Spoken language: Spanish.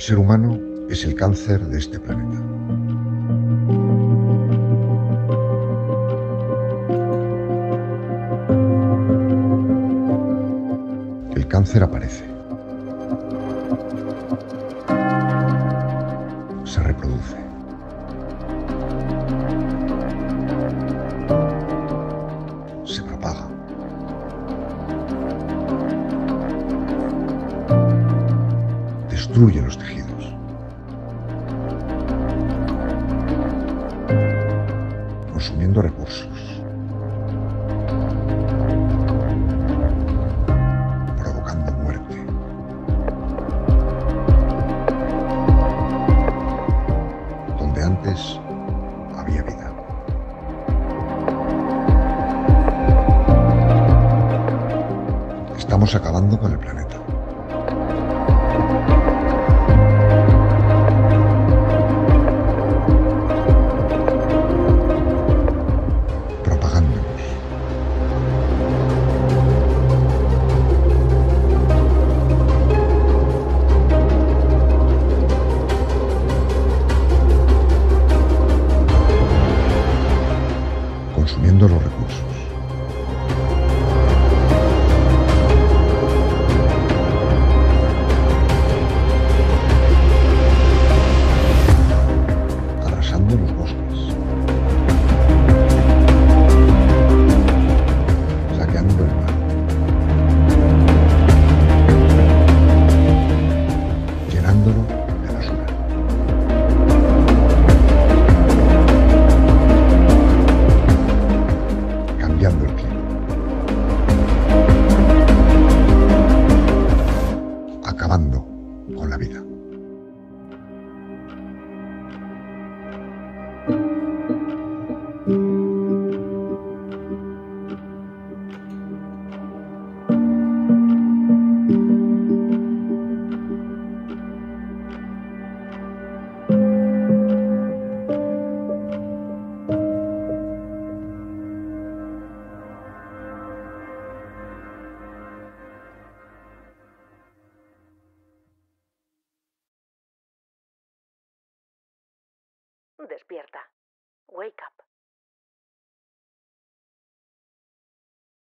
El ser humano es el cáncer de este planeta. El cáncer aparece. Se reproduce. Destruye los tejidos. Consumiendo recursos. Provocando muerte. Donde antes había vida. Estamos acabando con el planeta. Acabando con la vida. Despierta. Wake up.